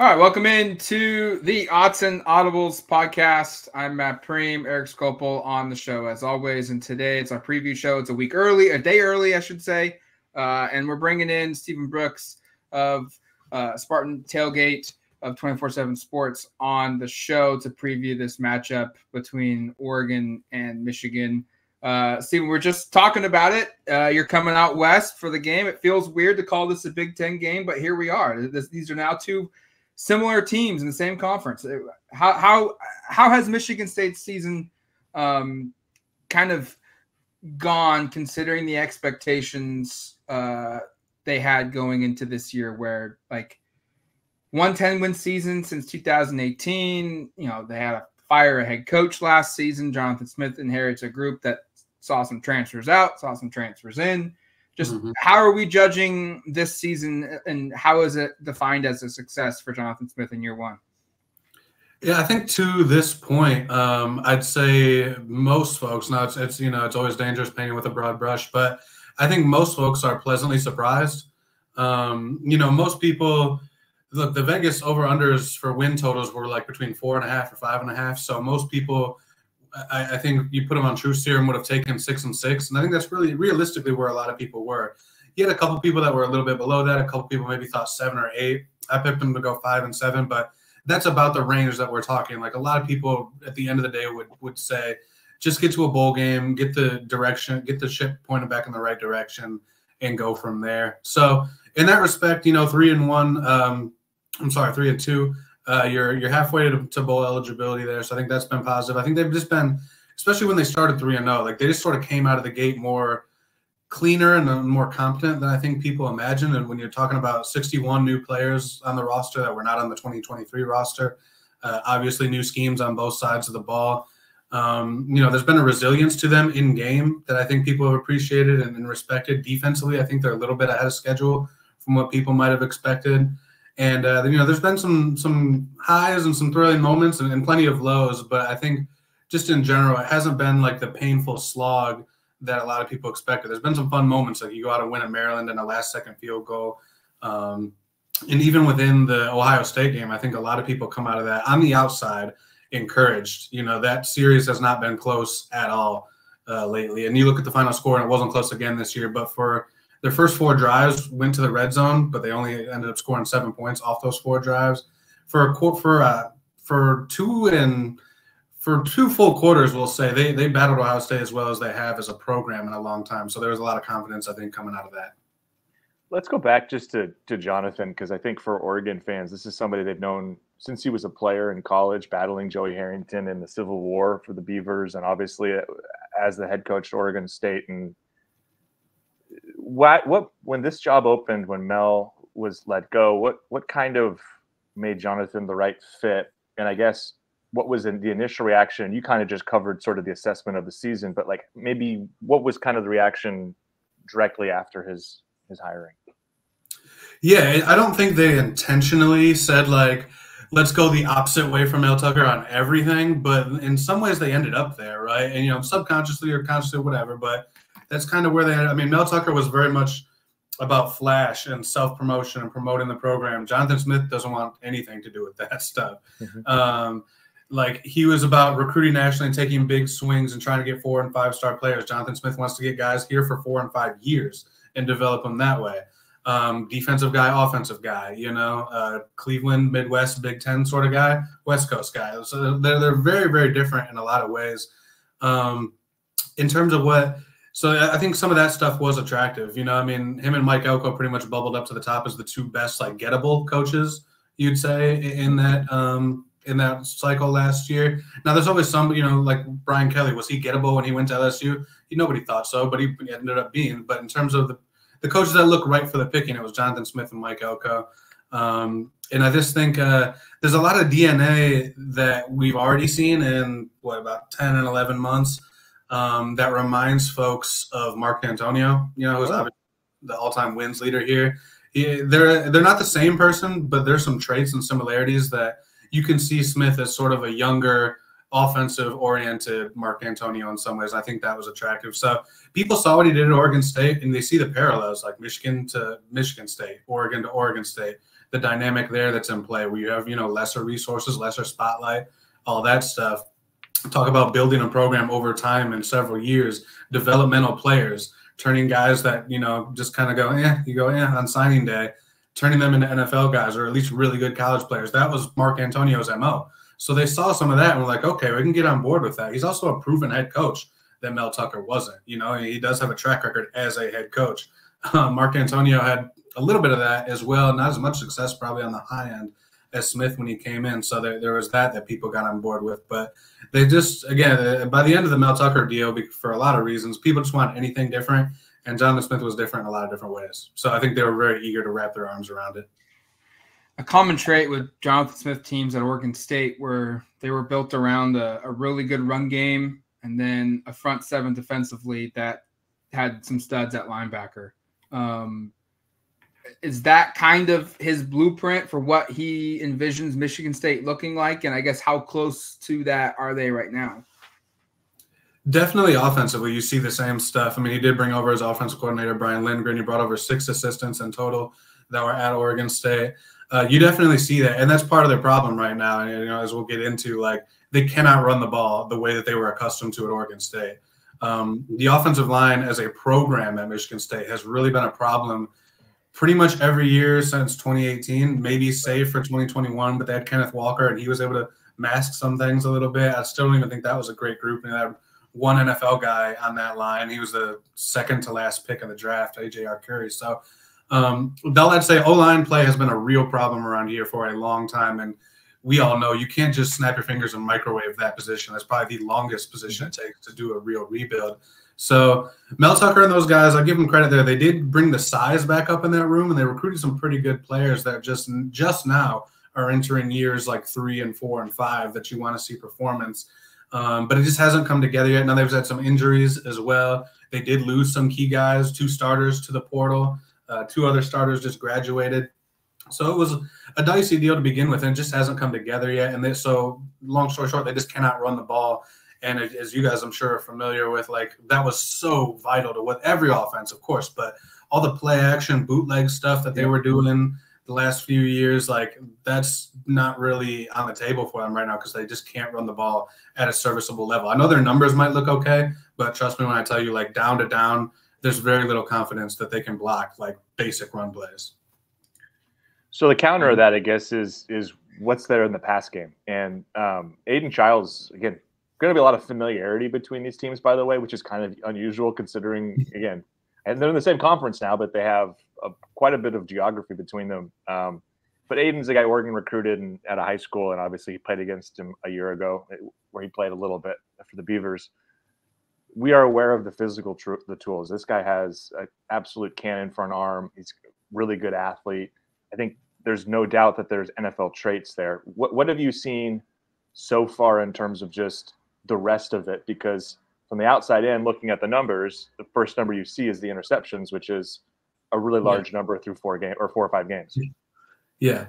All right, welcome in to the Autzen Audibles podcast. I'm Matt Prehm, Eric Skopil on the show as always, and today it's our preview show. It's a week early, a day early, I should say, uh, and we're bringing in Stephen Brooks of uh, Spartan Tailgate of 24/7 Sports on the show to preview this matchup between Oregon and Michigan. Uh, Stephen, we're just talking about it. Uh, you're coming out west for the game. It feels weird to call this a Big Ten game, but here we are. This, these are now two similar teams in the same conference. Uh, how how how has Michigan State's season um, kind of gone, considering the expectations uh, they had going into this year, where like one ten win season since 2018. You know they had a fire a head coach last season. Jonathan Smith inherits a group that saw some transfers out, saw some transfers in. Just mm-hmm. how are we judging this season and how is it defined as a success for Jonathan Smith in year one? Yeah, I think to this point, um, I'd say most folks. Now it's, it's you know it's always dangerous painting with a broad brush, but I think most folks are pleasantly surprised. Um, you know, most people look the Vegas over unders for win totals were like between four and a half or five and a half. So most people I, I, think you put him on True Serum would have taken six and six, and I think that's really realistically where a lot of people were. You had a couple people that were a little bit below that. A couple people maybe thought seven or eight. I picked them to go five and seven, but that's about the range that we're talking. Like a lot of people at the end of the day would would say, just get to a bowl game, get the direction, get the ship pointed back in the right direction, and go from there. So in that respect, you know, three and one. Um, I'm sorry, three and two uh, you're you're halfway to, to, bowl eligibility there. So I think that's been positive. I think they've just been, especially when they started three and zero, oh, like they just sort of came out of the gate more cleaner and more competent than I think people imagine. And when you're talking about 61 new players on the roster that were not on the 2023 roster, uh, obviously new schemes on both sides of the ball. Um, you know, there's been a resilience to them in game that I think people have appreciated and, and respected. Defensively, I think they're a little bit ahead of schedule from what people might have expected. And uh, you know, there's been some some highs and some thrilling moments and, and, plenty of lows, but I think just in general, it hasn't been like the painful slog that a lot of people expected. There's been some fun moments, like you go out and win at Maryland and a last second field goal. Um, and even within the Ohio State game, I think a lot of people come out of that on the outside encouraged. You know, that series has not been close at all uh, lately. And you look at the final score, and it wasn't close again this year. But for their first four drives went to the red zone, but they only ended up scoring seven points off those four drives. For a for uh, for two and for two full quarters, we'll say they they battled Ohio State as well as they have as a program in a long time. So there was a lot of confidence, I think, coming out of that. Let's go back just to to Jonathan because I think for Oregon fans, this is somebody they've known since he was a player in college, battling Joey Harrington in the Civil War for the Beavers, and obviously uh, as the head coach at Oregon State and what what when this job opened when Mel was let go, what what kind of made Jonathan the right fit? And I guess what was in the initial reaction? You kind of just covered sort of the assessment of the season, but like maybe what was kind of the reaction directly after his his hiring? Yeah, I don't think they intentionally said like let's go the opposite way from Mel Tucker on everything, but in some ways they ended up there, right? And you know, subconsciously or consciously, whatever. But that's kind of where they. I mean, Mel Tucker was very much about flash and self promotion and promoting the program. Jonathan Smith doesn't want anything to do with that stuff. Mm-hmm. Um, like he was about recruiting nationally and taking big swings and trying to get four and five star players. Jonathan Smith wants to get guys here for four and five years and develop them that way. Um, defensive guy, offensive guy, you know, uh, Cleveland, Midwest, Big Ten sort of guy, West Coast guy. So they're, they're very, very different in a lot of ways. Um, in terms of what so I think some of that stuff was attractive. You know, I mean, him and Mike Elko pretty much bubbled up to the top as the two best like gettable coaches. You'd say in that um, in that cycle last year. Now there's always some, you know, like Brian Kelly. Was he gettable when he went to LSU? He, nobody thought so, but he ended up being. But in terms of the the coaches that look right for the picking, it was Jonathan Smith and Mike Elko. Um, and I just think uh, there's a lot of DNA that we've already seen in what about 10 and 11 months um, that reminds folks of Mark Dantonio, you know, who's oh. the all-time wins leader here. He, they're they're not the same person, but there's some traits and similarities that you can see Smith as sort of a younger, offensive-oriented Mark Dantonio in some ways. I think that was attractive. So people saw what he did at Oregon State, and they see the parallels, like Michigan to Michigan State, Oregon to Oregon State. the dynamic there that's in play where you have, you know, lesser resources, lesser spotlight, all that stuff. Talk about building a program over time in several years, developmental players, turning guys that, you know, just kind of go, yeah, you go, yeah, on signing day, turning them into NFL guys or at least really good college players. That was Mark Dantonio's MO. So they saw some of that and were like, okay, we can get on board with that. He's also a proven head coach that Mel Tucker wasn't. You know, he does have a track record as a head coach. Mark Dantonio had a little bit of that as well, not as much success probably on the high end as Smith when he came in. So there, there was that that people got on board with. But they just, again, uh, by the end of the Mel Tucker deal, for a lot of reasons, people just want anything different. And Jonathan Smith was different in a lot of different ways. So I think they were very eager to wrap their arms around it. A common trait with Jonathan Smith teams at Oregon State were they were built around a, a really good run game and then a front seven defensively that had some studs at linebacker. Um, is that kind of his blueprint for what he envisions Michigan State looking like? And I guess how close to that are they right now? Definitely offensively, you see the same stuff. I mean, he did bring over his offensive coordinator, Brian Lindgren. He brought over six assistants in total that were at Oregon State. Uh, you definitely see that. And that's part of their problem right now. And, you know, as we'll get into, like, they cannot run the ball the way that they were accustomed to at Oregon State. Um, the offensive line as a program at Michigan State has really been a problem – pretty much every year since 2018, maybe save for 2021, but they had Kenneth Walker and he was able to mask some things a little bit. I still don't even think that was a great group. And they had one NFL guy on that line. He was the second to last pick of the draft, AJ Arcuri. So, um, Bell, I'd say O line play has been a real problem around here for a long time. And we all know you can't just snap your fingers and microwave that position. That's probably the longest position it takes to do a real rebuild. So Mel Tucker and those guys, I give them credit there. They did bring the size back up in that room, and they recruited some pretty good players that just just now are entering years like three and four and five that you want to see performance. Um, but it just hasn't come together yet. Now they've had some injuries as well. They did lose some key guys, two starters to the portal, uh, two other starters just graduated. So it was a dicey deal to begin with, and it just hasn't come together yet. And they, so, long story short, they just cannot run the ball and as you guys I'm sure are familiar with, like that was so vital to what every offense, of course, but all the play action bootleg stuff that they were doing the last few years, like that's not really on the table for them right now because they just can't run the ball at a serviceable level. I know their numbers might look okay, but trust me when I tell you, like down to down, there's very little confidence that they can block like basic run plays. So the counter of that, I guess, is is what's there in the pass game. And um, Aidan Chiles, again, going to be a lot of familiarity between these teams, by the way, which is kind of unusual considering, again, and they're in the same conference now, but they have a, quite a bit of geography between them. Um, but Aidan's a guy Oregon recruited in, at a high school, and obviously he played against him a year ago, where he played a little bit for the Beavers. We are aware of the physical tr- the tools. This guy has an absolute cannon for an arm. He's a really good athlete. I think there's no doubt that there's NFL traits there. What what have you seen so far in terms of just the rest of it because from the outside in, looking at the numbers, the first number you see is the interceptions, which is a really large yeah. number through four game or four or five games. Yeah.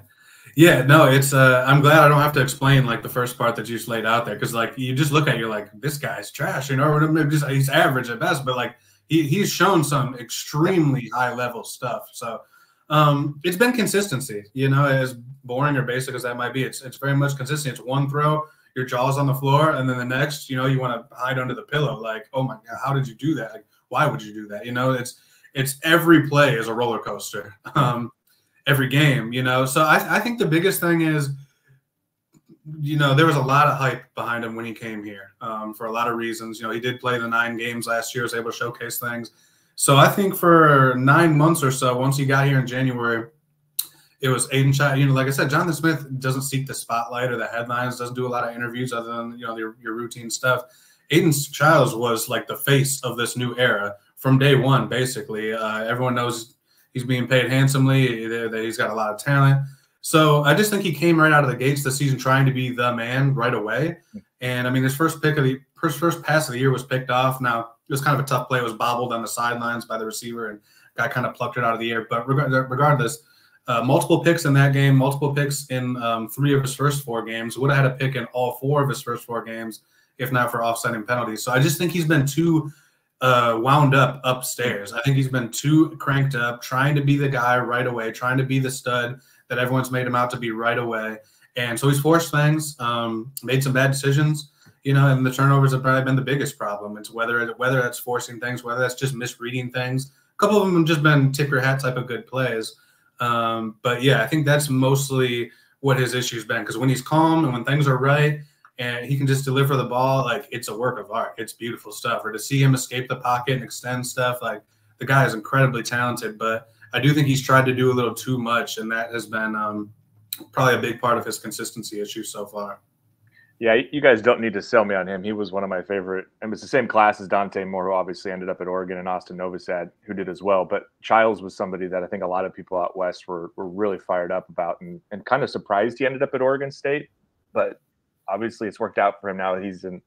Yeah, no, it's uh I'm glad I don't have to explain like the first part that you just laid out there because like you just look at it, you're like this guy's trash, you know, just he's average at best, but like he, he's shown some extremely high level stuff. So um it's been consistency, you know, as boring or basic as that might be. It's it's very much consistent. It's one throw, your jaw's on the floor, and then the next, you know, you want to hide under the pillow. Like, oh my god, how did you do that? Like, why would you do that? You know, it's it's every play is a roller coaster. Um, every game, you know. So I, I think the biggest thing is, you know, there was a lot of hype behind him when he came here um, for a lot of reasons. You know, he did play the nine games last year, was able to showcase things. So I think for nine months or so, once he got here in January, it was Aidan Chiles. You know, like I said, Jonathan Smith doesn't seek the spotlight or the headlines, doesn't do a lot of interviews other than, you know, your, your routine stuff. Aidan Chiles was like the face of this new era from day one, basically. Uh, everyone knows he's being paid handsomely, that he's got a lot of talent. So I just think he came right out of the gates this season trying to be the man right away. And I mean, his first pick of the first, first pass of the year was picked off. Now, it was kind of a tough play. It was bobbled on the sidelines by the receiver and got kind of plucked it out of the air. But regardless, uh, multiple picks in that game, multiple picks in um, three of his first four games. Would have had a pick in all four of his first four games, if not for offsetting penalties. So I just think he's been too uh, wound up upstairs. I think he's been too cranked up, trying to be the guy right away, trying to be the stud that everyone's made him out to be right away. And so he's forced things, um, made some bad decisions, you know, and the turnovers have probably been the biggest problem. It's whether whether that's forcing things, whether that's just misreading things. A couple of them have just been tip your hat type of good plays. Um, but yeah, I think that's mostly what his issue's been because when he's calm and when things are right and he can just deliver the ball, like it's a work of art. It's beautiful stuff. Or to see him escape the pocket and extend stuff, like the guy is incredibly talented. But I do think he's tried to do a little too much, and that has been um, probably a big part of his consistency issue so far. Yeah, you guys don't need to sell me on him. He was one of my favorite, and it's the same class as Dante Moore, who obviously ended up at Oregon, and Austin Novosad, who did as well. But Chiles was somebody that I think a lot of people out west were were really fired up about, and and kind of surprised he ended up at Oregon State. But obviously, it's worked out for him now he's in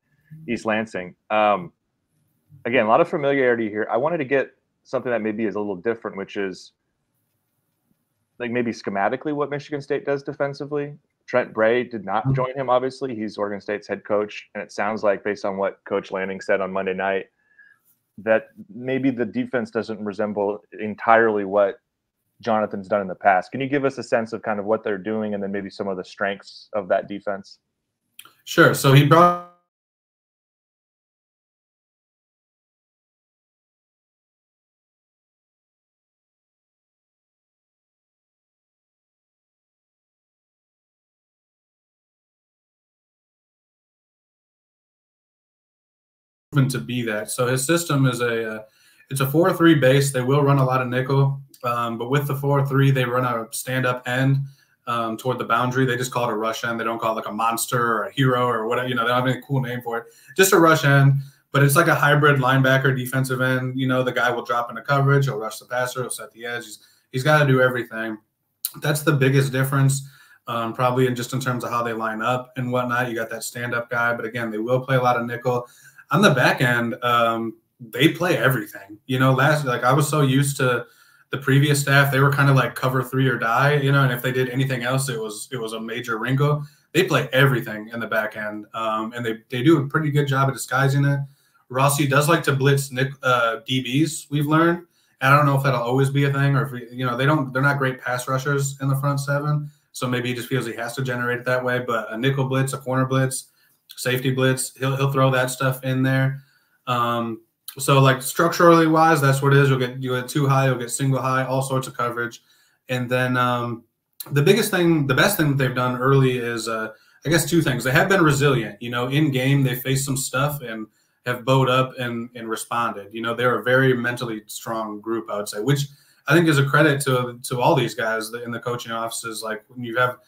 East Lansing. Um, again, a lot of familiarity here. I wanted to get something that maybe is a little different, which is like maybe schematically what Michigan State does defensively. Trent Bray did not mm-hmm. join him, obviously. He's Oregon State's head coach. And it sounds like, based on what Coach Lanning said on Monday night, that maybe the defense doesn't resemble entirely what Jonathan's done in the past. Can you give us a sense of kind of what they're doing and then maybe some of the strengths of that defense? Sure. So he brought proven to be that. So his system is a uh, it's a four three base. They will run a lot of nickel, um, but with the four three, they run a stand up end um, toward the boundary. They just call it a rush end. They don't call it like a monster or a hero or whatever. You know, they don't have any cool name for it. Just a rush end. But it's like a hybrid linebacker defensive end. You know, the guy will drop into coverage. He'll rush the passer. He'll set the edge. He's, he's got to do everything. That's the biggest difference. Um, probably in just in terms of how they line up and whatnot. You got that stand up guy, but again, they will play a lot of nickel on the back end, um, they play everything. You know, last like I was so used to the previous staff, they were kind of like cover three or die, you know, and if they did anything else, it was it was a major wrinkle. They play everything in the back end, um, and they they do a pretty good job of disguising it. Rossi does like to blitz Nick, uh, DBs. We've learned. And I don't know if that'll always be a thing, or if you know they don't. They're not great pass rushers in the front seven, so maybe he just feels he has to generate it that way. But a nickel blitz, a corner blitz, safety blitz. He'll he'll throw that stuff in there. Um, so like structurally wise, that's what it is. You'll get you get two high, you'll get single high, all sorts of coverage, and then um, the biggest thing, the best thing that they've done early is uh, I guess two things. They have been resilient. You know, in game they faced some stuff and have bowed up and and responded. You know, they're a very mentally strong group. I would say, which I think is a credit to to all these guys in the coaching offices. Like when you have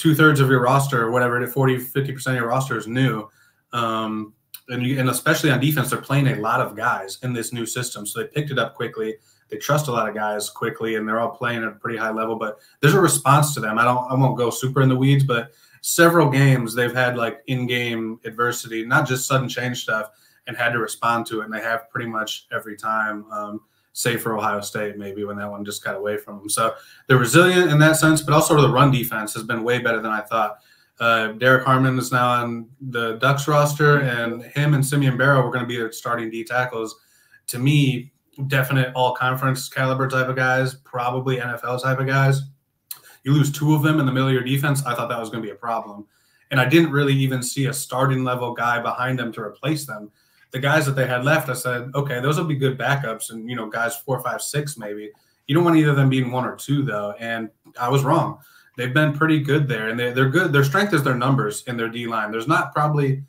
two thirds of your roster or whatever, 40, 50% of your roster is new. Um, and, you, and especially on defense, they're playing a lot of guys in this new system. So they picked it up quickly. They trust a lot of guys quickly, and they're all playing at a pretty high level. But there's a response to them. I don't. I won't go super in the weeds, but several games they've had like in-game adversity, not just sudden change stuff, and had to respond to it. And they have pretty much every time. Um, save for Ohio State, maybe when that one just got away from them. So they're resilient in that sense, but also the run defense has been way better than I thought. Uh, Derek Harmon is now on the Ducks roster, and him and Simeon Barrow were going to be their starting D tackles. To me, definite all conference caliber type of guys, probably NFL type of guys. You lose two of them in the middle of your defense, I thought that was going to be a problem. And I didn't really even see a starting level guy behind them to replace them the guys that they had left, I said, okay, those will be good backups, and you know, guys four, five, six, maybe. You don't want either of them being one or two, though. And I was wrong. They've been pretty good there, and they, they're good. Their strength is their numbers in their D line. There's not probably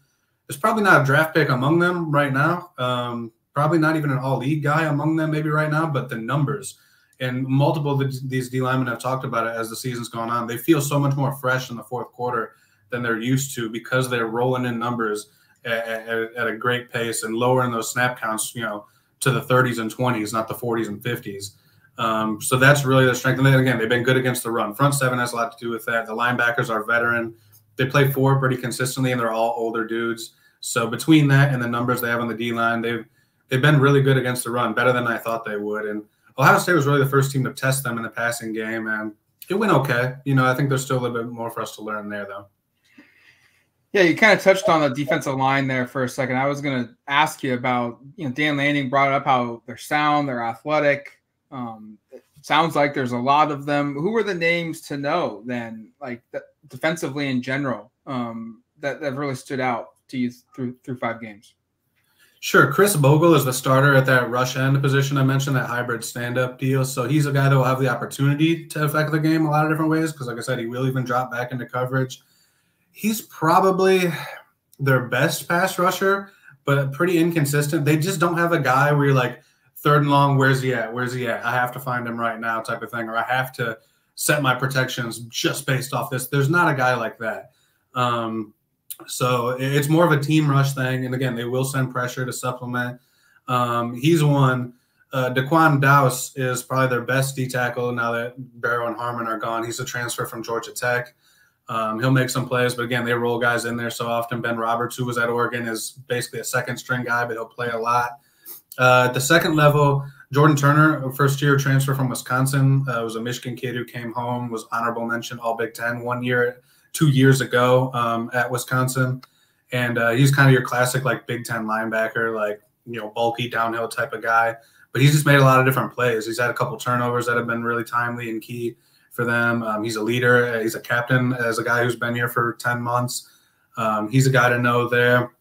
there's probably not a draft pick among them right now. Um, probably not even an all league guy among them, maybe right now. But the numbers and multiple of these D linemen have talked about it as the season's gone on. They feel so much more fresh in the fourth quarter than they're used to because they're rolling in numbers at, at, a great pace and lowering those snap counts, you know, to the 30s and 20s, not the 40s and 50s. Um, so that's really the strength. And then again, they've been good against the run. Front seven has a lot to do with that. The linebackers are veteran. They play four pretty consistently, and they're all older dudes. So between that and the numbers they have on the D line, they've they've been really good against the run, better than I thought they would. And Ohio State was really the first team to test them in the passing game, and it went okay. You know, I think there's still a little bit more for us to learn there, though. Yeah, you kind of touched on the defensive line there for a second. I was going to ask you about, you know, Dan Lanning brought up how they're sound, they're athletic. Um, sounds like there's a lot of them. Who are the names to know then, like the, defensively in general, um, that that really stood out to you through through five games? Sure. Khris Bogle is the starter at that rush end position I mentioned, that hybrid stand up deal. So he's a guy that will have the opportunity to affect the game a lot of different ways because, like I said, he will even drop back into coverage. He's probably their best pass rusher, but pretty inconsistent. They just don't have a guy where you're like, third and long, where's he at? Where's he at? I have to find him right now, type of thing, or I have to set my protections just based off this. There's not a guy like that. Um, so it's more of a team rush thing. And again, they will send pressure to supplement. Um, he's one. Uh, D'Quan Douse is probably their best D tackle now that Barrow and Harmon are gone. He's a transfer from Georgia Tech. Um, he'll make some plays, but again, they roll guys in there so often. Ben Roberts, who was at Oregon, is basically a second string guy, but he'll play a lot. Uh, at the second level, Jordan Turner, first year transfer from Wisconsin, uh, was a Michigan kid who came home, was honorable mention All Big Ten one year two years ago um, at Wisconsin, and uh, he's kind of your classic like Big Ten linebacker, like you know bulky downhill type of guy. But he's just made a lot of different plays. He's had a couple turnovers that have been really timely and key for them. Um, he's a leader. He's a captain as a guy who's been here for ten months. Um, he's a guy to know there.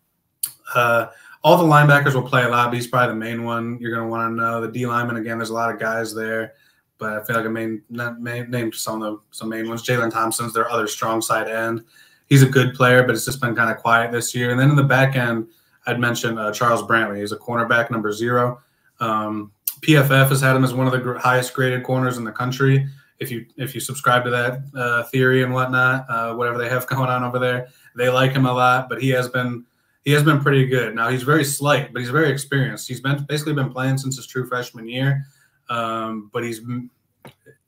Uh, all the linebackers will play a lot, but he's probably the main one you're going to want to know. The D lineman, again, there's a lot of guys there but I feel like I main, main some of the some main ones. Jalen Thompson's their other strong side end. He's a good player, but it's just been kind of quiet this year. And then in the back end, I'd mentioned uh, Charles Brantley. He's a cornerback number zero. Um, PFF has had him as one of the highest graded corners in the country. If you if you subscribe to that uh, theory and whatnot, uh, whatever they have going on over there, they like him a lot. But he has been he has been pretty good. Now he's very slight, but he's very experienced. He's been basically been playing since his true freshman year um, but he's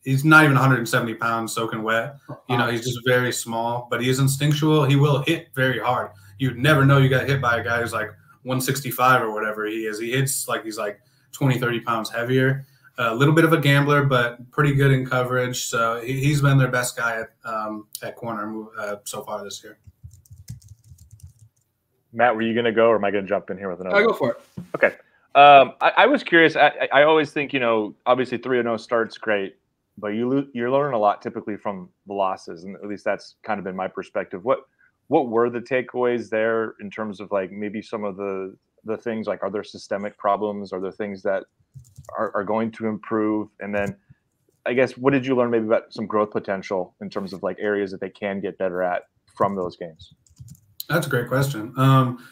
he's not even 170 pounds soaking wet. You know, he's just very small, but he is instinctual. He will hit very hard. You'd never know you got hit by a guy who's like 165 or whatever he is. He hits like he's like 20, 30 pounds heavier. A little bit of a gambler, but pretty good in coverage. So he, has been their best guy at, um, at corner uh, so far this year. Matt, were you going to go, or am I going to jump in here with another? I go for it. Okay. Um, I, I, was curious. I, I, always think, you know, obviously three and zero oh starts great, but you lo- you're learning a lot typically from the losses, and at least that's kind of been my perspective. What what were the takeaways there in terms of like maybe some of the the things like are there systemic problems? Are there things that are, are going to improve? And then I guess what did you learn maybe about some growth potential in terms of like areas that they can get better at from those games? That's a great question. Um,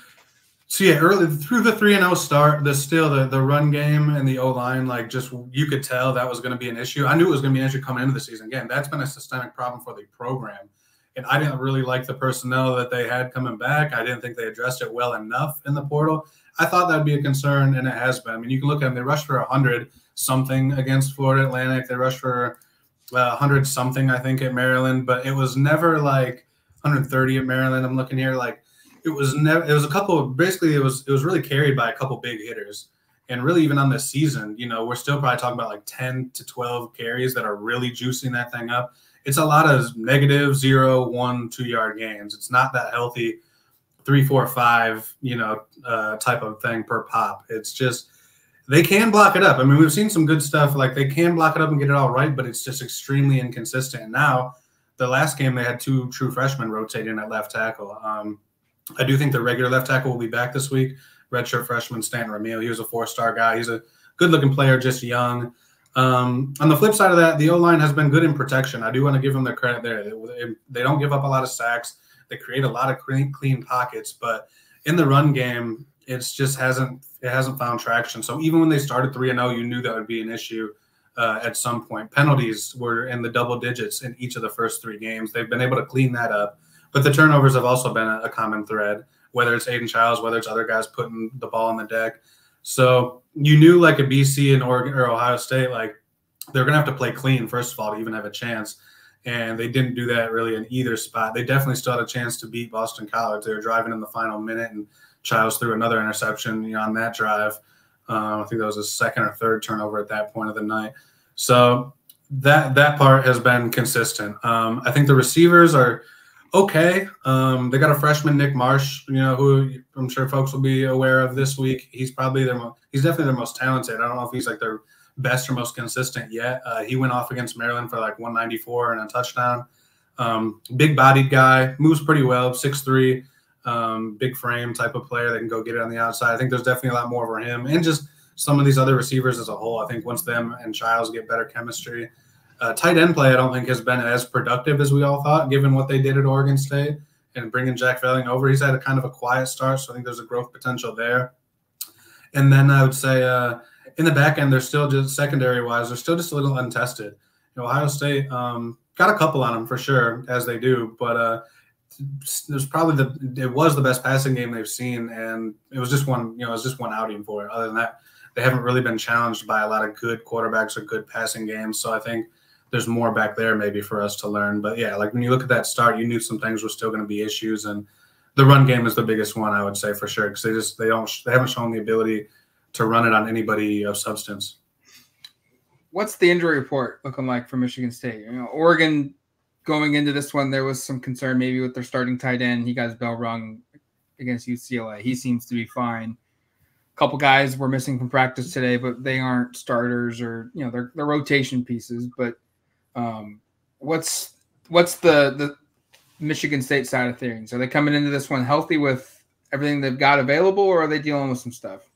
so yeah, early through the three and zero oh start, the still the the run game and the O line, like just you could tell that was going to be an issue. I knew it was going to be an issue coming into the season. Again, that's been a systemic problem for the program, and I didn't really like the personnel that they had coming back. I didn't think they addressed it well enough in the portal. I thought that'd be a concern, and it has been. I mean, you can look at them; they rushed for hundred something against Florida Atlantic. They rushed for uh, hundred something, I think, at Maryland, but it was never like 130 at Maryland. I'm looking here like it was never it was a couple of, basically it was it was really carried by a couple big hitters and really even on this season you know we're still probably talking about like 10 to 12 carries that are really juicing that thing up it's a lot of negative zero one two yard gains it's not that healthy three four five you know uh, type of thing per pop it's just they can block it up i mean we've seen some good stuff like they can block it up and get it all right but it's just extremely inconsistent and now the last game they had two true freshmen rotating at left tackle um, I do think the regular left tackle will be back this week. Redshirt freshman Stanton Ramil. He was a four-star guy. He's a good-looking player, just young. Um, on the flip side of that, the O line has been good in protection. I do want to give them the credit there. They, they don't give up a lot of sacks. They create a lot of clean, clean pockets, but in the run game, it's just hasn't it hasn't found traction. So even when they started three and zero, oh, you knew that would be an issue uh, at some point. Penalties were in the double digits in each of the first three games. They've been able to clean that up. But the turnovers have also been a, a common thread, whether it's Aidan Chiles, whether it's other guys putting the ball on the deck. So you knew like a BC and Oregon or Ohio State, like they're gonna have to play clean first of all to even have a chance. And they didn't do that really in either spot. They definitely still had a chance to beat Boston College. They were driving in the final minute, and Chiles threw another interception you know, on that drive. Uh, I think that was his second or third turnover at that point of the night. So that that part has been consistent. Um, I think the receivers are okay. Um, they got a freshman, Nick Marsh, you know, who I'm sure folks will be aware of this week. He's probably their most, he's definitely their most talented. I don't know if he's like their best or most consistent yet. Uh, he went off against Maryland for like 194 and a touchdown. Um, big bodied guy, moves pretty well, 6'3, um, big frame type of player that can go get it on the outside. I think there's definitely a lot more for him. And just some of these other receivers as a whole. I think once them and Chiles get better chemistry, uh, tight end play, I don't think has been as productive as we all thought, given what they did at Oregon State and bringing Jack Velling over. He's had a kind of a quiet start, so I think there's a growth potential there. And then I would say uh, in the back end, they're still just secondary wise, they're still just a little untested. You know, Ohio State um, got a couple on them for sure, as they do, but uh, there's probably the it was the best passing game they've seen, and it was just one you know it was just one outing for it. Other than that, they haven't really been challenged by a lot of good quarterbacks or good passing games. So I think there's more back there maybe for us to learn. But yeah, like when you look at that start, you knew some things were still going to be issues, and the run game is the biggest one I would say for sure because they just they don't they haven't shown the ability to run it on anybody of substance. What's the injury report looking like for Michigan State? You know, Oregon going into this one, there was some concern maybe with their starting tight end. He got his bell rung against UCLA. He seems to be fine. A couple guys were missing from practice today, but they aren't starters or you know they're they're rotation pieces. But um, what's what's the the Michigan State side of things? Are they coming into this one healthy with everything they've got available, or are they dealing with some stuff?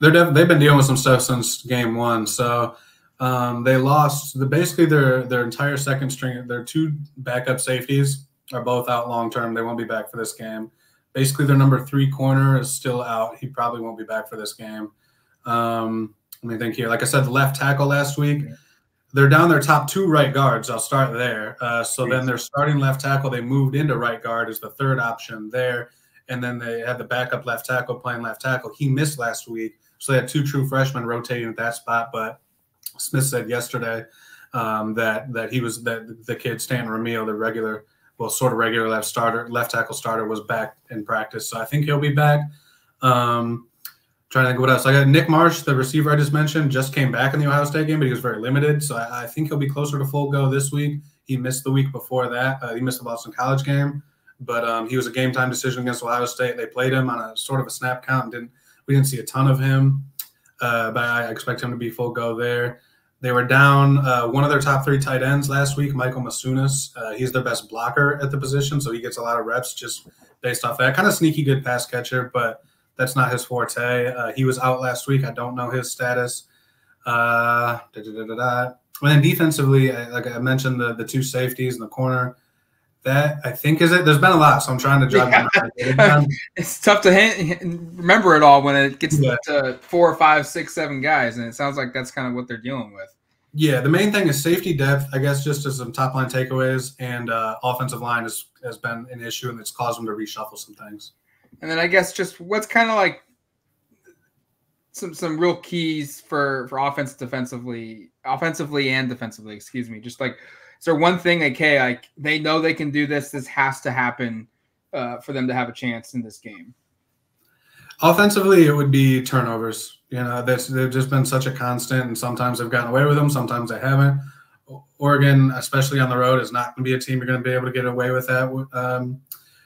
They're def- they've been dealing with some stuff since game one. So um, they lost the basically their their entire second string. Their two backup safeties are both out long term. They won't be back for this game. Basically, their number three corner is still out. He probably won't be back for this game. Um, let me think here. Like I said, the left tackle last week. They're down their top two right guards. I'll start there. Uh, so then their starting left tackle, they moved into right guard as the third option there. And then they had the backup left tackle playing left tackle. He missed last week. So they had two true freshmen rotating at that spot. But Smith said yesterday um, that that he was that the kid Stanton Ramil, the regular, well, sort of regular left starter, left tackle starter, was back in practice. So I think he'll be back. Um, trying to think what else. I got Nick Marsh, the receiver I just mentioned, just came back in the Ohio State game, but he was very limited. So I, I think he'll be closer to full go this week. He missed the week before that. Uh, he missed the Boston College game, but um, he was a game time decision against Ohio State. They played him on a sort of a snap count and didn't. We didn't see a ton of him, uh, but I expect him to be full go there. They were down uh, one of their top three tight ends last week, Michael Masunas. Uh, he's their best blocker at the position, so he gets a lot of reps just based off that. Kind of sneaky good pass catcher, but that's not his forte. Uh, he was out last week. I don't know his status. Uh, and then defensively, like I mentioned, the the two safeties in the corner. That I think is it. There's been a lot, so I'm trying to jog. Yeah. it's tough to remember it all when it gets yeah. to four or five, six, seven guys, and it sounds like that's kind of what they're dealing with. Yeah, the main thing is safety depth. I guess just as some top line takeaways, and uh, offensive line has has been an issue, and it's caused them to reshuffle some things. And then I guess just what's kind of like some some real keys for for offense defensively, offensively and defensively. Excuse me. Just like is there one thing like hey, like they know they can do this. This has to happen uh, for them to have a chance in this game. Offensively, it would be turnovers. You know, that's they've just been such a constant, and sometimes they've gotten away with them, sometimes they haven't. Oregon, especially on the road, is not going to be a team you're going to be able to get away with that. Um,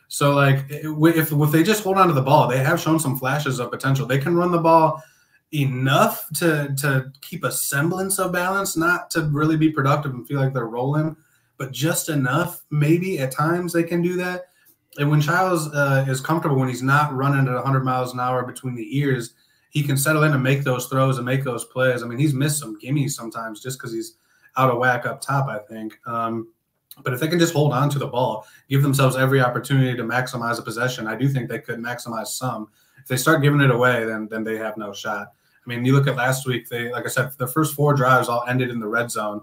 so, like, if if they just hold on to the ball, they have shown some flashes of potential. They can run the ball enough to to keep a semblance of balance, not to really be productive and feel like they're rolling, but just enough. Maybe at times they can do that. And when Chiles uh, is comfortable, when he's not running at 100 miles an hour between the ears, he can settle in and make those throws and make those plays. I mean, he's missed some gimmies sometimes just because he's out of whack up top. I think. Um, but if they can just hold on to the ball, give themselves every opportunity to maximize a possession, I do think they could maximize some. If they start giving it away, then then they have no shot. I mean, you look at last week. They, like I said, the first four drives all ended in the red zone,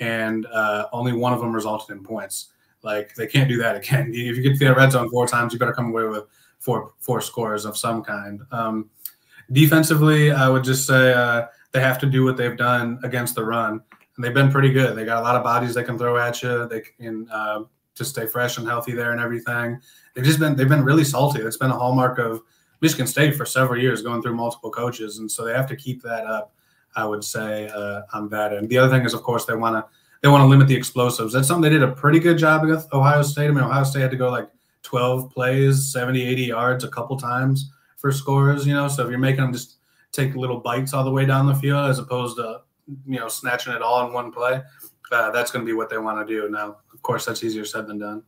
and uh, only one of them resulted in points. Like they can't do that again. If you get to the red zone four times, you better come away with four four scores of some kind. Um, defensively, I would just say uh, they have to do what they've done against the run, and they've been pretty good. They got a lot of bodies they can throw at you. They can uh, just stay fresh and healthy there and everything. They've just been they've been really salty. It's been a hallmark of Michigan State for several years, going through multiple coaches, and so they have to keep that up. I would say uh, on that end. The other thing is, of course, they want to they want to limit the explosives. That's something they did a pretty good job with Ohio State. I mean, Ohio State had to go like 12 plays, 70, 80 yards a couple times for scores, you know. So if you're making them just take little bites all the way down the field as opposed to you know, snatching it all in one play, uh, that's going to be what they want to do. Now, of course, that's easier said than done.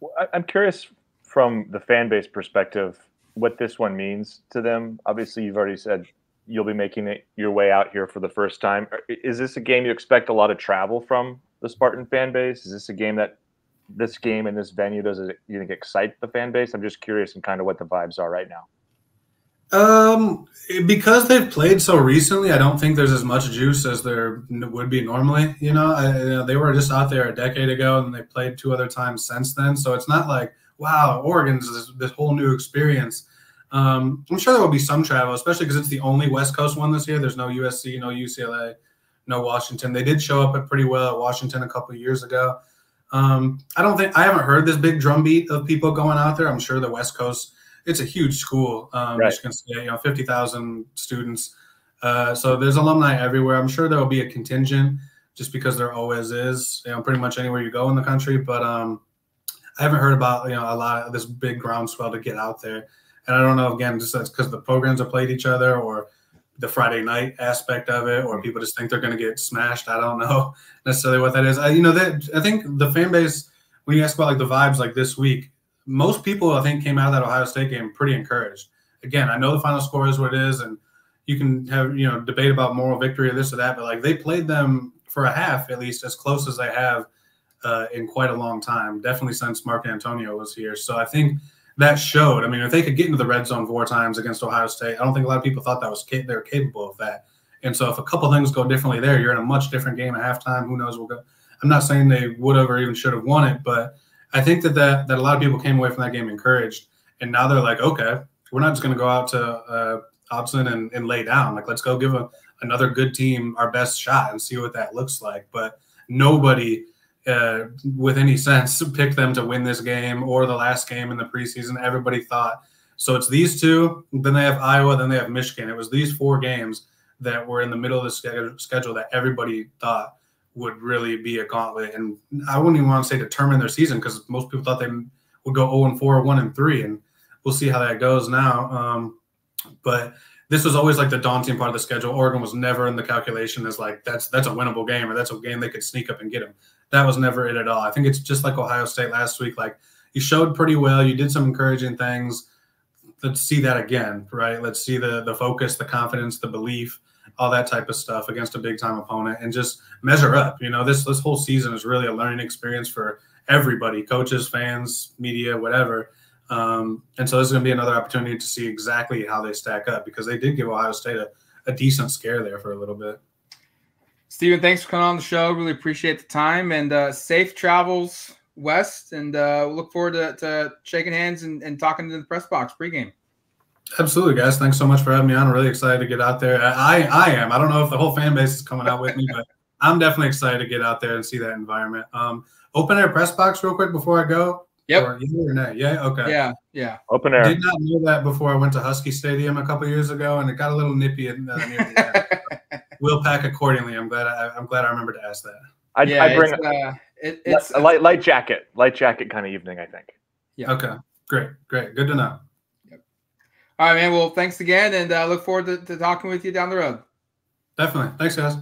Well, I'm curious from the fan base perspective what this one means to them. Obviously, you've already said you'll be making it your way out here for the first time. Is this a game you expect a lot of travel from the Spartan fan base? Is this a game that this game and this venue does it you think excite the fan base? I'm just curious and kind of what the vibes are right now. Um, because they've played so recently, I don't think there's as much juice as there would be normally. You know, I, you know, they were just out there a decade ago, and they played two other times since then. So it's not like wow, Oregon's this, this whole new experience. Um, I'm sure there will be some travel, especially because it's the only West Coast one this year. There's no USC, no UCLA, no Washington. They did show up at pretty well at Washington a couple years ago. Um, I don't think I haven't heard this big drumbeat of people going out there. I'm sure the West Coast it's a huge school. Um, right. Michigan State, you know, fifty thousand students. Uh, so there's alumni everywhere. I'm sure there will be a contingent, just because there always is. You know, pretty much anywhere you go in the country. But um, I haven't heard about you know a lot of this big groundswell to get out there. And I don't know again, just that's because the programs have played each other or the Friday night aspect of it, or mm-hmm. people just think they're going to get smashed. I don't know necessarily what that is. I, you know, that I think the fan base when you ask about like the vibes like this week, most people I think came out of that Ohio State game pretty encouraged. Again, I know the final score is what it is, and you can have you know debate about moral victory or this or that, but like they played them for a half at least as close as they have uh, in quite a long time. Definitely since Mark Dantonio was here. So I think that showed. I mean, if they could get into the red zone four times against Ohio State, I don't think a lot of people thought that was they were capable of that. And so if a couple things go differently there, you're in a much different game at halftime. Who knows? We'll go. I'm not saying they would have or even should have won it, but I think that, that that a lot of people came away from that game encouraged, and now they're like, okay, we're not just going to go out to uh, Autzen and, and lay down. Like, let's go give a, another good team our best shot and see what that looks like. But nobody, uh, with any sense, pick them to win this game or the last game in the preseason. Everybody thought so. It's these two. Then they have Iowa. Then they have Michigan. It was these four games that were in the middle of the schedule that everybody thought would really be a gauntlet. And I wouldn't even want to say determine their season because most people thought they would go 0 and 4, 1 and 3. And we'll see how that goes now. Um, but this was always like the daunting part of the schedule. Oregon was never in the calculation as like that's that's a winnable game or that's a game they could sneak up and get them. That was never it at all. I think it's just like Ohio State last week. Like you showed pretty well, you did some encouraging things. Let's see that again, right? Let's see the the focus, the confidence, the belief all that type of stuff against a big time opponent and just measure up. You know, this this whole season is really a learning experience for everybody, coaches, fans, media, whatever. Um, and so this is going to be another opportunity to see exactly how they stack up because they did give Ohio State a, a decent scare there for a little bit. Stephen, thanks for coming on the show. Really appreciate the time and uh, safe travels west. And uh, we'll look forward to, to shaking hands and, and talking to the press box pregame. Absolutely, guys. Thanks so much for having me on. I'm really excited to get out there. I, I am. I don't know if the whole fan base is coming out with me, but I'm definitely excited to get out there and see that environment. Um, open air press box real quick before I go. Yep. Or, yeah, yeah. Okay. Yeah. Yeah. Open air. Did not know that before I went to Husky Stadium a couple years ago, and it got a little nippy in, uh, near the end. we'll pack accordingly. I'm glad. I, am glad I remember to ask that. I, yeah, I bring uh, it, it's a light, light jacket, light jacket kind of evening. I think. Yeah. Okay. Great. Great. Good to know. Yep. All right, man. Well, thanks again, and uh, look forward to, to talking with you down the road. Definitely. Thanks, guys.